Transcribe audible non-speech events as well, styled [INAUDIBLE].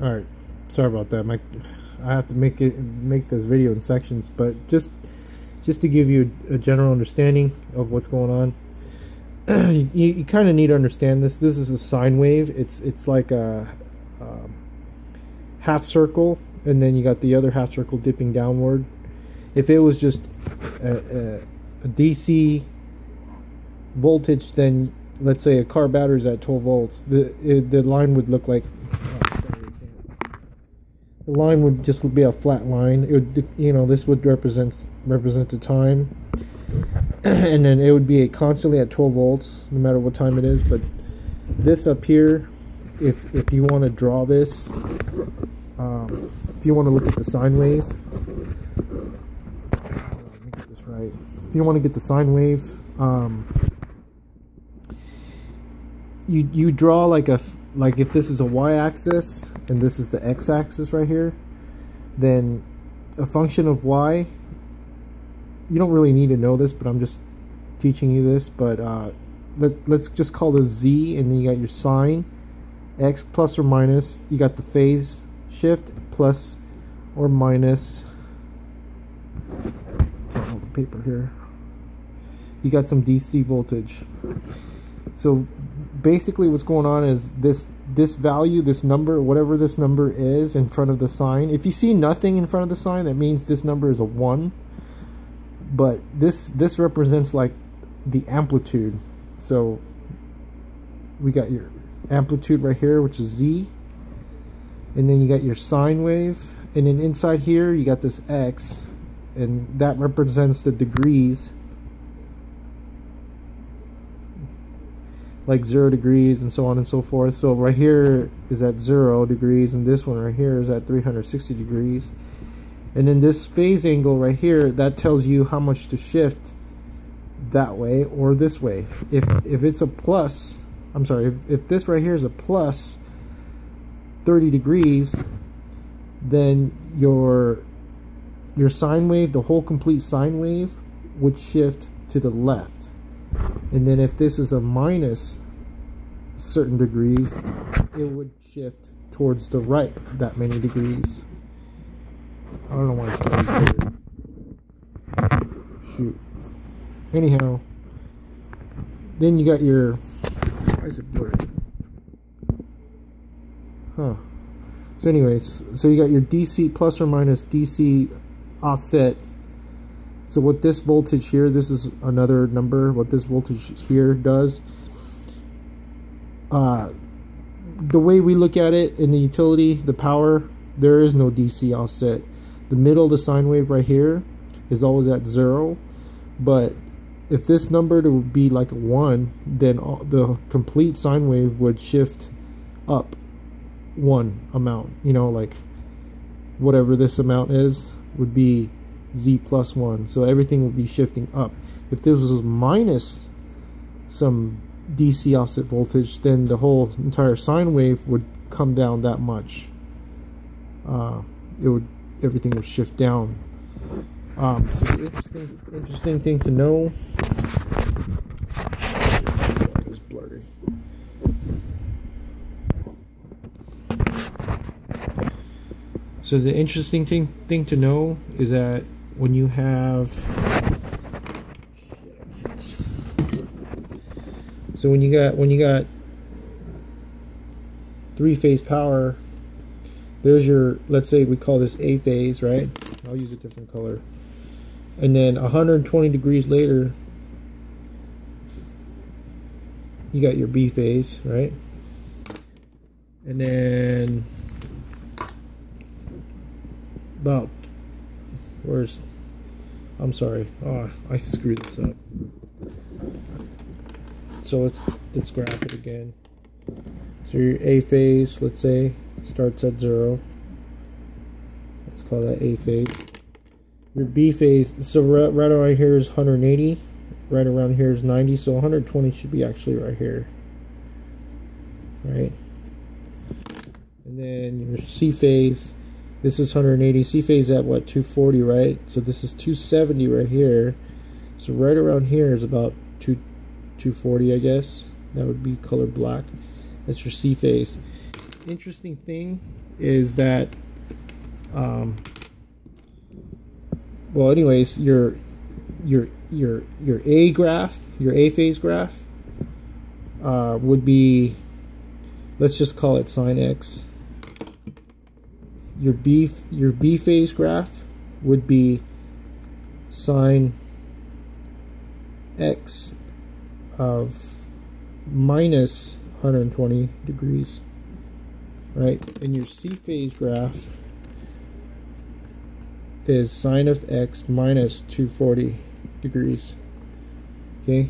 All right, sorry about that. My, I have to make it make this video in sections, but just just to give you a general understanding of what's going on. [CLEARS THROAT] you, you kind of need to understand this. This is a sine wave. It's it's like a um, half circle, and then you got the other half circle dipping downward. If it was just a, a, a DC voltage, then let's say a car battery is at 12 volts, the it, the line would look like the line would just be a flat line. It would, you know, this would represent represent the time, [CLEARS THROAT] and then it would be constantly at 12 volts, no matter what time it is. But this up here, if if you want to draw this, um, if you want to look at the sine wave, this right. If you want to get the sine wave, um, you you draw like a like if this is a y-axis and this is the x-axis right here, then a function of y, you don't really need to know this, but I'm just teaching you this, but uh, let, let's just call this z, and then you got your sine, x plus or minus, you got the phase shift, plus or minus, can't hold the paper here, you got some DC voltage. So basically what's going on is this this value, this number, whatever this number is in front of the sine. If you see nothing in front of the sine, that means this number is a 1. But this this represents like the amplitude. So we got your amplitude right here, which is Z. And then you got your sine wave. And then inside here, you got this X. And that represents the degrees like zero degrees and so on and so forth. So right here is at zero degrees and this one right here is at 360 degrees. And then this phase angle right here, that tells you how much to shift that way or this way. If if it's a plus, I'm sorry, if, if this right here is a plus 30 degrees, then your your sine wave, the whole complete sine wave would shift to the left. And then if this is a minus certain degrees, it would shift towards the right that many degrees. I don't know why it's getting weird. Shoot. Anyhow, then you got your. Why is it blurry? Huh. So, anyways, so you got your DC plus or minus DC offset so what this voltage here, this is another number, what this voltage here does. Uh, the way we look at it in the utility, the power, there is no DC offset. The middle of the sine wave right here is always at zero. But if this number to be like 1, then all, the complete sine wave would shift up one amount. You know, like whatever this amount is would be z plus 1. So everything would be shifting up. If this was minus some DC offset voltage, then the whole entire sine wave would come down that much. Uh, it would everything would shift down. Um, so interesting interesting thing to know. It's blurry. So the interesting thing thing to know is that when you have so when you got when you got three phase power there's your let's say we call this A phase right? I'll use a different color. And then 120 degrees later you got your B phase right? And then about where's I'm sorry. Oh, I screwed this up. So let's let's graph it again. So your A phase, let's say, starts at zero. Let's call that A phase. Your B phase, so right, right around here is 180. Right around here is 90. So 120 should be actually right here. Right? And then your C phase this is 180. C phase at what 240, right? So this is 270 right here. So right around here is about 2 240, I guess. That would be color black. That's your C phase. Interesting thing is that um, well anyways your your your your A graph your A phase graph uh, would be let's just call it sine x your B your B phase graph would be sine x of minus 120 degrees right? And your C phase graph is sine of x minus 240 degrees okay